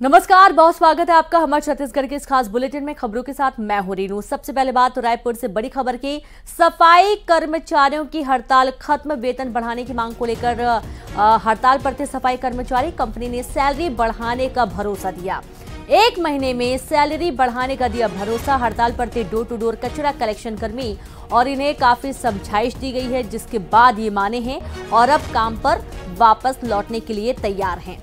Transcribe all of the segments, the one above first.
नमस्कार, बहुत स्वागत है आपका हमारे छत्तीसगढ़ के इस खास बुलेटिन में। खबरों के साथ मैं हूँ रीनू। सबसे पहले बात तो रायपुर से बड़ी खबर की। सफ़ाई कर्मचारियों की हड़ताल, खत्म वेतन बढ़ाने की मांग को लेकर हड़ताल पर थे सफ़ाई कर्मचारी। कंपनी ने सैलरी बढ़ाने का भरोसा दिया। एक महीने में सैलरी बढ़ाने का दिया भरोसा। हड़ताल पर थे डोर टू डोर कचरा कलेक्शन कर्मी और इन्हें काफ़ी समझाइश दी गई है, जिसके बाद ये माने हैं और अब काम पर वापस लौटने के लिए तैयार हैं।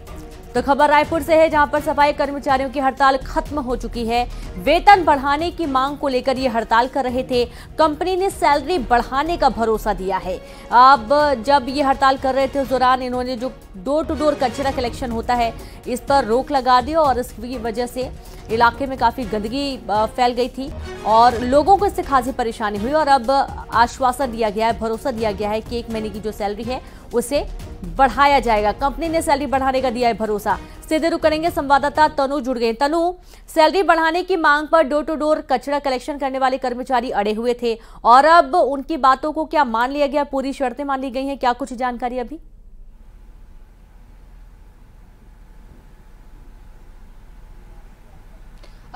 तो खबर रायपुर से है, जहाँ पर सफ़ाई कर्मचारियों की हड़ताल खत्म हो चुकी है। वेतन बढ़ाने की मांग को लेकर ये हड़ताल कर रहे थे। कंपनी ने सैलरी बढ़ाने का भरोसा दिया है। अब जब ये हड़ताल कर रहे थे उस दौरान इन्होंने जो डोर टू डोर कचरा कलेक्शन होता है, इस पर रोक लगा दी और इसकी वजह से इलाके में काफ़ी गंदगी फैल गई थी और लोगों को इससे खासी परेशानी हुई और अब आश्वासन दिया गया है, भरोसा दिया गया है कि एक महीने की जो सैलरी है, उसे बढ़ाया जाएगा। कंपनी ने सैलरी बढ़ाने का दिया है भरोसा। सीधे रुक करेंगे संवाददाता तनु जुड़ गए। तनु, सैलरी बढ़ाने की मांग पर डोर टू डोर कचरा कलेक्शन करने वाले कर्मचारी अड़े हुए थे। और अब उनकी बातों को क्या मान लिया गया? पूरी शर्तें मान ली गई हैं। क्या कुछ जानकारी अभी?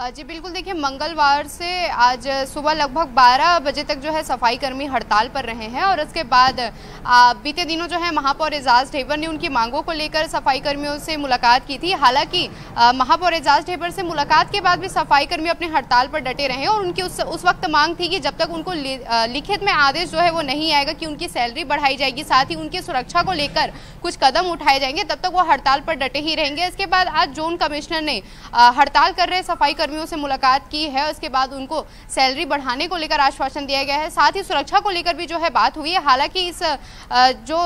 जी, बिल्कुल, देखिए, मंगलवार से आज सुबह लगभग 12 बजे तक जो है सफ़ाई कर्मी हड़ताल पर रहे हैं और उसके बाद बीते दिनों जो है महापौर एजाज ढेबर ने उनकी मांगों को लेकर सफ़ाई कर्मियों से मुलाकात की थी। हालाँकि महापौर एजाज ढेबर से मुलाकात के बाद भी सफ़ाई कर्मी अपने हड़ताल पर डटे रहे और उनकी उस उस वक्त मांग थी कि जब तक उनको लिखित में आदेश जो है वो नहीं आएगा कि उनकी सैलरी बढ़ाई जाएगी, साथ ही उनकी सुरक्षा को लेकर कुछ कदम उठाए जाएँगे, तब तक वो हड़ताल पर डटे ही रहेंगे। इसके बाद आज जोन कमिश्नर ने हड़ताल कर रहे सफ़ाई कर्मियों से मुलाकात की है उसके बाद उनको सैलरी बढ़ाने को लेकर आश्वासन दिया गया है साथ ही सुरक्षा को लेकर भी जो है बात हुई है। हालाँकि इस जो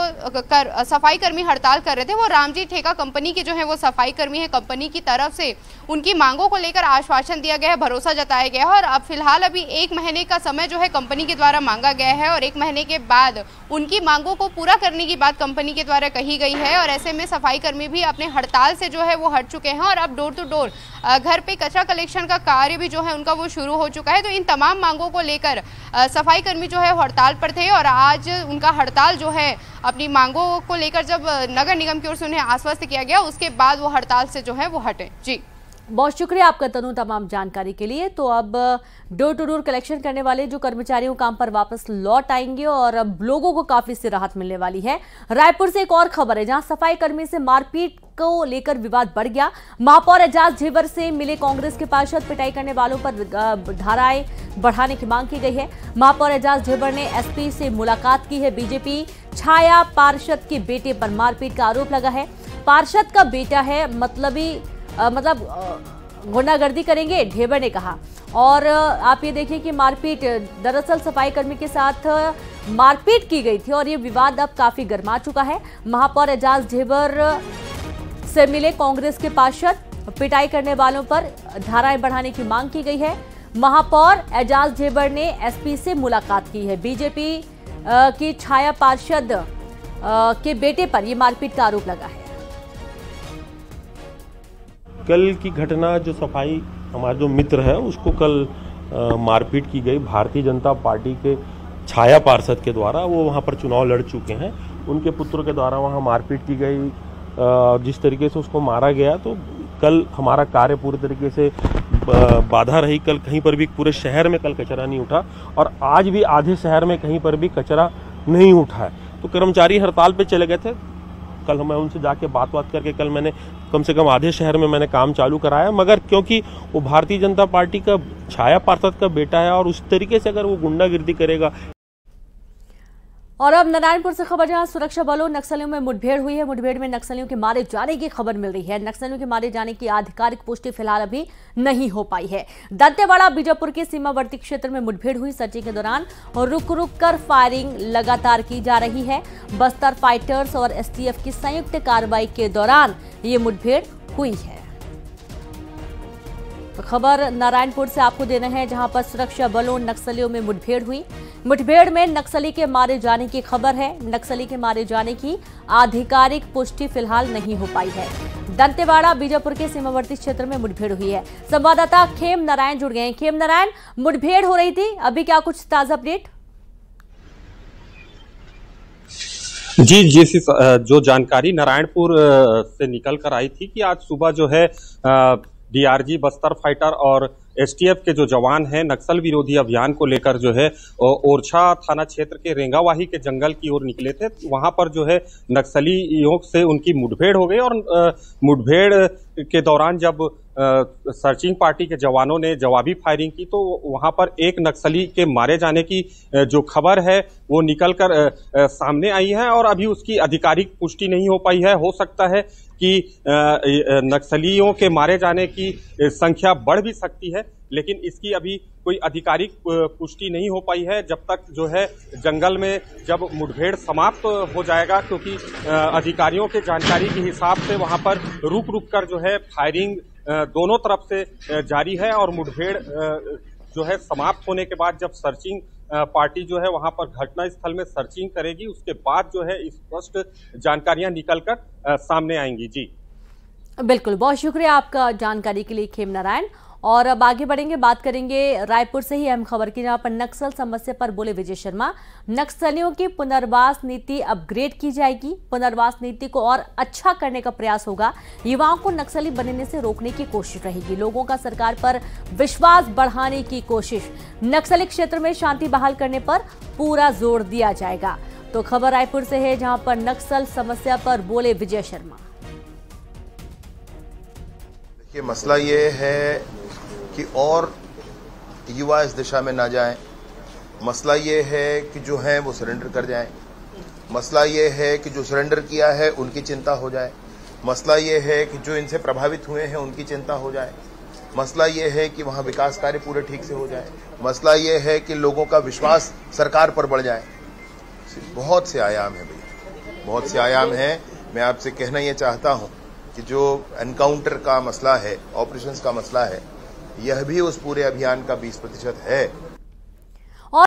कर, सफ़ाई कर्मी हड़ताल कर रहे थे वो रामजी ठेका कंपनी के जो है वो सफ़ाई कर्मी है कंपनी की तरफ़ से उनकी मांगों को लेकर आश्वासन दिया गया है भरोसा जताया गया है और अब फ़िलहाल अभी एक महीने का समय जो है कंपनी के द्वारा मांगा गया है और एक महीने के बाद उनकी मांगों को पूरा करने की बात कंपनी के द्वारा कही गई है और ऐसे में सफ़ाई कर्मी भी अपने हड़ताल से जो है वो हट चुके हैं और अब डोर टू डोर घर पे कचरा कलेक्शन का कार्य भी जो है उनका वो शुरू हो चुका है। तो इन तमाम मांगों को लेकर सफ़ाई कर्मी जो है हड़ताल पर थे और आज उनका हड़ताल जो है अपनी मांगों को लेकर जब नगर निगम की ओर से उन्हें आश्वस्त किया गया, उसके बाद वो हड़ताल से जो है वो हटे। जी। बहुत शुक्रिया आपका तनु तमाम जानकारी के लिए। तो अब, डोर टू डोर कलेक्शन करने वाले जो कर्मचारी काम पर वापस लौट आएँगे और अब लोगों को काफ़ी से राहत मिलने वाली है। रायपुर से एक और खबर है, जहाँ सफ़ाई कर्मी से मारपीट को लेकर विवाद बढ़ गया। महापौर एजाज झेवर से मिले कांग्रेस के पार्षद, पिटाई करने वालों पर धाराएँ बढ़ाने की मांग की गई है। महापौर एजाज झेवर ने एसपी से मुलाकात की है। बीजेपी छाया पार्षद के बेटे पर मारपीट का आरोप लगा है। पार्षद का बेटा है, मतलबी मतलब गुंडागर्दी करेंगे, ढेबर ने कहा। और आप ये देखिए कि मारपीट, दरअसल सफ़ाई कर्मी के साथ मारपीट की गई थी और ये विवाद अब काफ़ी गर्मा चुका है। महापौर एजाज ढेबर से मिले कांग्रेस के पार्षद। पिटाई करने वालों पर धाराएँ बढ़ाने की मांग की गई है। महापौर एजाज ढेबर ने एसपी से मुलाकात की है। बीजेपी की छाया पार्षद के बेटे पर यह मारपीट का आरोप लगा है। कल की घटना जो सफ़ाई, हमारा जो मित्र है, उसको कल मारपीट की गई। भारतीय जनता पार्टी के छाया पार्षद के द्वारा वो वहाँ पर चुनाव लड़ चुके हैं। उनके पुत्र के द्वारा वहाँ मारपीट की गई। जिस तरीके से उसको मारा गया तो कल हमारा कार्य पूरे तरीके से बाधा रही। कल कहीं पर भी, पूरे शहर में कल कचरा नहीं उठा और आज भी आधे शहर में कहीं पर भी कचरा नहीं उठा है। तो कर्मचारी हड़ताल पे चले गए थे। कल मैं उनसे जाके बात बात करके, कल मैंने कम से कम आधे शहर में मैंने काम चालू कराया। मगर क्योंकि वो भारतीय जनता पार्टी का छाया पार्षद का बेटा है और उस तरीके से अगर वो गुंडागिर्दी करेगा और अब नारायणपुर से खबर जहाँ सुरक्षा बलों नक्सलियों में मुठभेड़ हुई है, मुठभेड़ में नक्सलियों के मारे जाने की खबर मिल रही है। नक्सलियों के मारे जाने की आधिकारिक पुष्टि फ़िलहाल अभी नहीं हो पाई है। दंतेवाड़ा, बीजापुर के सीमावर्ती क्षेत्र में मुठभेड़ हुई सर्चिंग के दौरान रुक रुक कर फायरिंग लगातार की जा रही है। बस्तर फाइटर्स और एसटीएफ की संयुक्त कार्रवाई के दौरान ये मुठभेड़ हुई है। खबर नारायणपुर से आपको दे रहे हैं, जहाँ पर सुरक्षा बलों नक्सलियों में मुठभेड़ हुई। मुठभेड़ में नक्सली के मारे जाने की खबर है। नक्सली के मारे जाने की आधिकारिक पुष्टि फ़िलहाल नहीं हो पाई है। दंतेवाड़ा, बीजापुर के सीमावर्ती क्षेत्र में मुठभेड़ हुई है। संवाददाता खेम नारायण जुड़ गए खेम नारायण, मुठभेड़ हो रही थी, अभी क्या कुछ ताज़ा अपडेट? जी जी जो जानकारी नारायणपुर से निकल कर आई थी कि आज सुबह जो है डीआरजी बस्तर फाइटर और एसटीएफ के जो जवान हैं, नक्सल विरोधी अभियान को लेकर जो है ओरछा थाना क्षेत्र के रेंगावाही के जंगल की ओर निकले थे। वहाँ पर जो है नक्सलियों से उनकी मुठभेड़ हो गई और मुठभेड़ के दौरान जब सर्चिंग पार्टी के जवानों ने जवाबी फायरिंग की तो वहाँ पर एक नक्सली के मारे जाने की जो खबर है, वो निकलकर सामने आई है और अभी उसकी आधिकारिक पुष्टि नहीं हो पाई है। हो सकता है कि नक्सलियों के मारे जाने की संख्या बढ़ भी सकती है। लेकिन इसकी अभी कोई आधिकारिक पुष्टि नहीं हो पाई है जब तक जो है जंगल में जब मुठभेड़ समाप्त हो जाएगा, क्योंकि अधिकारियों के जानकारी के हिसाब से वहाँ पर रुक रुक कर जो है फायरिंग दोनों तरफ़ से जारी है और मुठभेड़ जो है समाप्त होने के बाद जब सर्चिंग पार्टी जो है वहाँ पर घटना स्थल में सर्चिंग करेगी, उसके बाद जो है स्पष्ट जानकारियाँ निकलकर सामने आएँगी। जी। बिल्कुल, बहुत शुक्रिया आपका जानकारी के लिए खेम नारायण। और अब आगे बढ़ेंगे, बात करेंगे रायपुर से ही अहम खबर की, जहाँ पर नक्सल समस्या पर बोले विजय शर्मा। नक्सलियों की पुनर्वास नीति अपग्रेड की जाएगी, पुनर्वास नीति को और अच्छा करने का प्रयास होगा। युवाओं को नक्सली बनने से रोकने की कोशिश रहेगी, लोगों का सरकार पर विश्वास बढ़ाने की कोशिश। नक्सली क्षेत्र में शांति बहाल करने पर पूरा ज़ोर दिया जाएगा। तो खबर रायपुर से है, जहाँ पर नक्सल समस्या पर बोले विजय शर्मा। मसला ये है कि और युवा इस दिशा में ना जाएँ। मसला ये है कि जो हैं वो सरेंडर कर जाएँ। मसला ये है कि जो सरेंडर किया है, उनकी चिंता हो जाए। मसला ये है कि जो इनसे प्रभावित हुए हैं, उनकी चिंता हो जाए। मसला ये है कि वहाँ विकास कार्य पूरे ठीक से हो जाए। मसला ये है कि लोगों का विश्वास सरकार पर बढ़ जाए। बहुत से आयाम है भैया। बहुत से आयाम है। मैं आपसे कहना ये चाहता हूँ कि जो एनकाउंटर का मसला है ऑपरेशंस का मसला है यह भी उस पूरे अभियान का 20 प्रतिशत है।